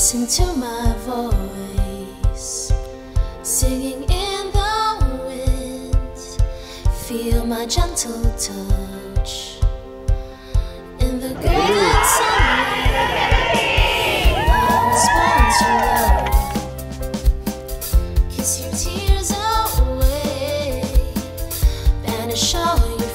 Listen to my voice, singing in the wind. Feel my gentle touch in the golden sunlight. I was born to love. Kiss your tears away, banish all your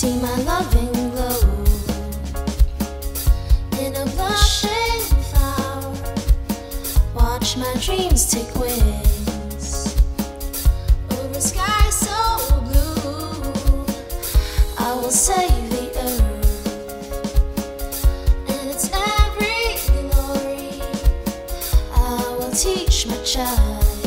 See my loving glow in a blushing. Watch my dreams take wings over so blue. I will save the earth and its every glory. I will teach my child.